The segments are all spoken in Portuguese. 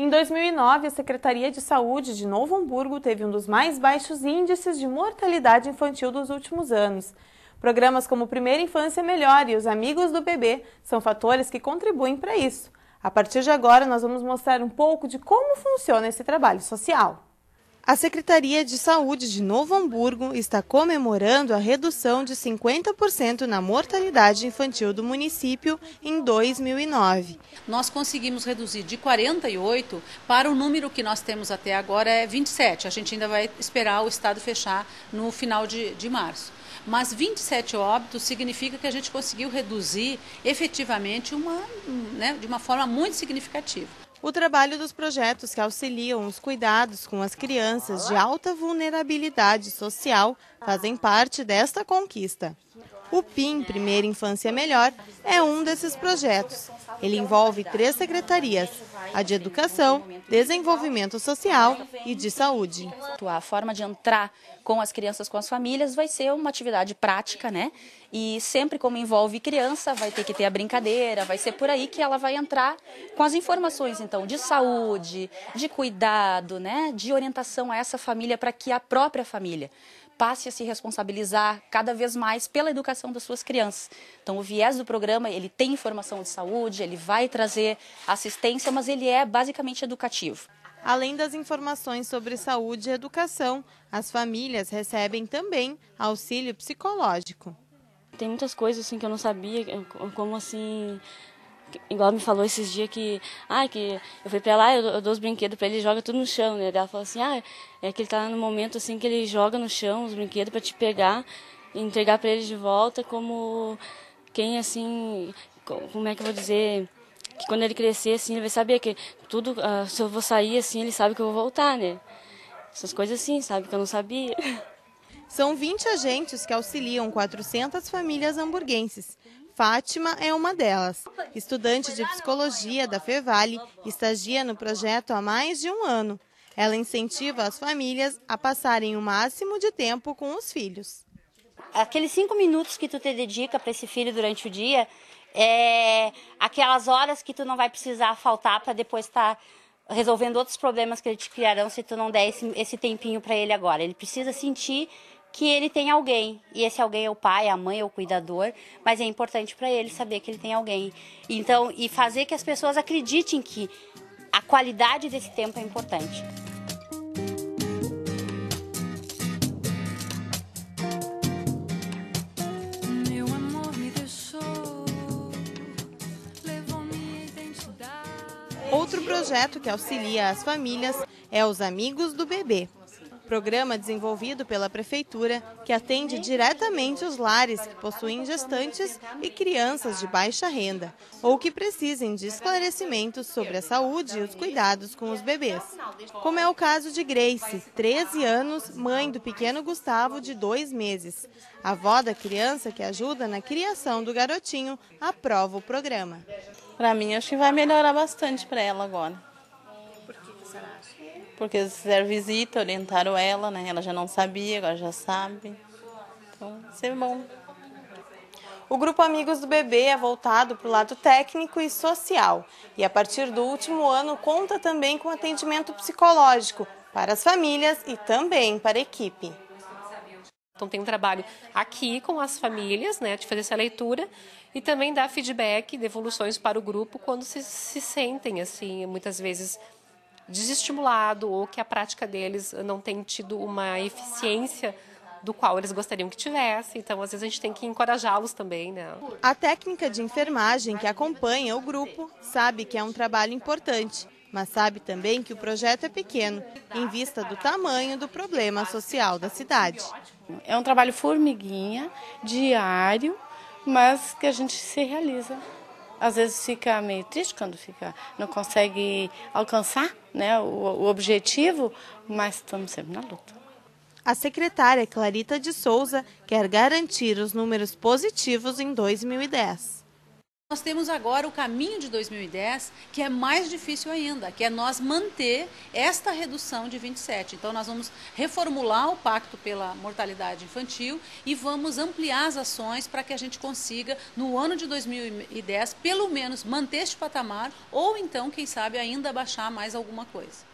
Em 2009, a Secretaria de Saúde de Novo Hamburgo teve um dos mais baixos índices de mortalidade infantil dos últimos anos. Programas como Primeira Infância Melhor e os Amigos do Bebê são fatores que contribuem para isso. A partir de agora, nós vamos mostrar um pouco de como funciona esse trabalho social. A Secretaria de Saúde de Novo Hamburgo está comemorando a redução de 50% na mortalidade infantil do município em 2009. Nós conseguimos reduzir de 48 para o número que nós temos até agora é 27. A gente ainda vai esperar o estado fechar no final de, de março. Mas 27 óbitos significa que a gente conseguiu reduzir efetivamente uma, né, de uma forma muito significativa. O trabalho dos projetos que auxiliam os cuidados com as crianças de alta vulnerabilidade social fazem parte desta conquista. O PIM Primeira Infância Melhor é um desses projetos. Ele envolve três secretarias: a de Educação, Desenvolvimento Social e de Saúde. A forma de entrar com as crianças, com as famílias, vai ser uma atividade prática, né? E sempre como envolve criança, vai ter que ter a brincadeira, vai ser por aí que ela vai entrar com as informações, então, de saúde, de cuidado, né? De orientação a essa família para que a própria família passe a se responsabilizar cada vez mais pela educação das suas crianças. Então, o viés do programa, ele tem informação de saúde, ele vai trazer assistência, mas ele é basicamente educativo. Além das informações sobre saúde e educação, as famílias recebem também auxílio psicológico. Tem muitas coisas assim que eu não sabia, como assim igual me falou esses dias que, ah, que eu fui pra lá, eu, eu dou os brinquedos para ele, joga tudo no chão, né? Ela falou assim, ah, é que ele tá no momento assim que ele joga no chão os brinquedos para te pegar e entregar para ele de volta como quem assim, como é que eu vou dizer, que quando ele crescer assim, ele vai saber que tudo, uh, se eu vou sair assim, ele sabe que eu vou voltar, né? Essas coisas assim, sabe, que eu não sabia. São 20 agentes que auxiliam 400 famílias hamburguenses. Fátima é uma delas. Estudante de psicologia da Fevale, estagia no projeto há mais de um ano. Ela incentiva as famílias a passarem o máximo de tempo com os filhos. Aqueles cinco minutos que tu te dedica para esse filho durante o dia, é aquelas horas que tu não vai precisar faltar para depois estar tá resolvendo outros problemas que ele te criarão se tu não der esse, esse tempinho para ele agora. Ele precisa sentir que ele tem alguém. E esse alguém é o pai, a mãe, ou o cuidador, mas é importante para ele saber que ele tem alguém. Então, e fazer que as pessoas acreditem que a qualidade desse tempo é importante. Outro projeto que auxilia as famílias é os Amigos do Bebê programa desenvolvido pela Prefeitura que atende diretamente os lares que possuem gestantes e crianças de baixa renda ou que precisem de esclarecimentos sobre a saúde e os cuidados com os bebês. Como é o caso de Grace, 13 anos, mãe do pequeno Gustavo, de dois meses. A avó da criança que ajuda na criação do garotinho aprova o programa. Para mim, acho que vai melhorar bastante para ela agora porque eles fizeram visita, orientaram ela, né? Ela já não sabia, agora já sabe. Então, ser bom. O grupo Amigos do Bebê é voltado para o lado técnico e social e, a partir do último ano, conta também com atendimento psicológico para as famílias e também para a equipe. Então tem um trabalho aqui com as famílias, né, de fazer essa leitura e também dar feedback, devoluções para o grupo quando se, se sentem assim, muitas vezes desestimulado ou que a prática deles não tem tido uma eficiência do qual eles gostariam que tivesse. Então, às vezes, a gente tem que encorajá-los também. Né? A técnica de enfermagem que acompanha o grupo sabe que é um trabalho importante, mas sabe também que o projeto é pequeno, em vista do tamanho do problema social da cidade. É um trabalho formiguinha, diário, mas que a gente se realiza às vezes fica meio triste quando fica, não consegue alcançar né, o, o objetivo, mas estamos sempre na luta. A secretária Clarita de Souza quer garantir os números positivos em 2010. Nós temos agora o caminho de 2010, que é mais difícil ainda, que é nós manter esta redução de 27. Então, nós vamos reformular o pacto pela mortalidade infantil e vamos ampliar as ações para que a gente consiga, no ano de 2010, pelo menos manter este patamar ou então, quem sabe, ainda baixar mais alguma coisa.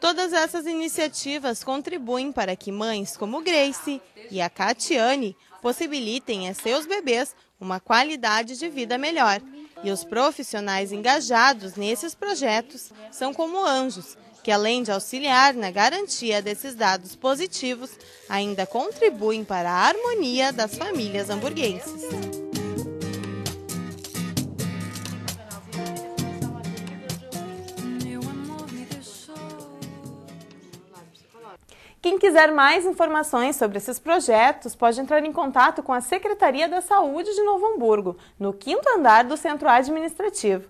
Todas essas iniciativas contribuem para que mães como Grace e a Catiane possibilitem a seus bebês uma qualidade de vida melhor. E os profissionais engajados nesses projetos são como anjos, que além de auxiliar na garantia desses dados positivos, ainda contribuem para a harmonia das famílias hamburguenses. Quem quiser mais informações sobre esses projetos pode entrar em contato com a Secretaria da Saúde de Novo Hamburgo, no quinto andar do Centro Administrativo.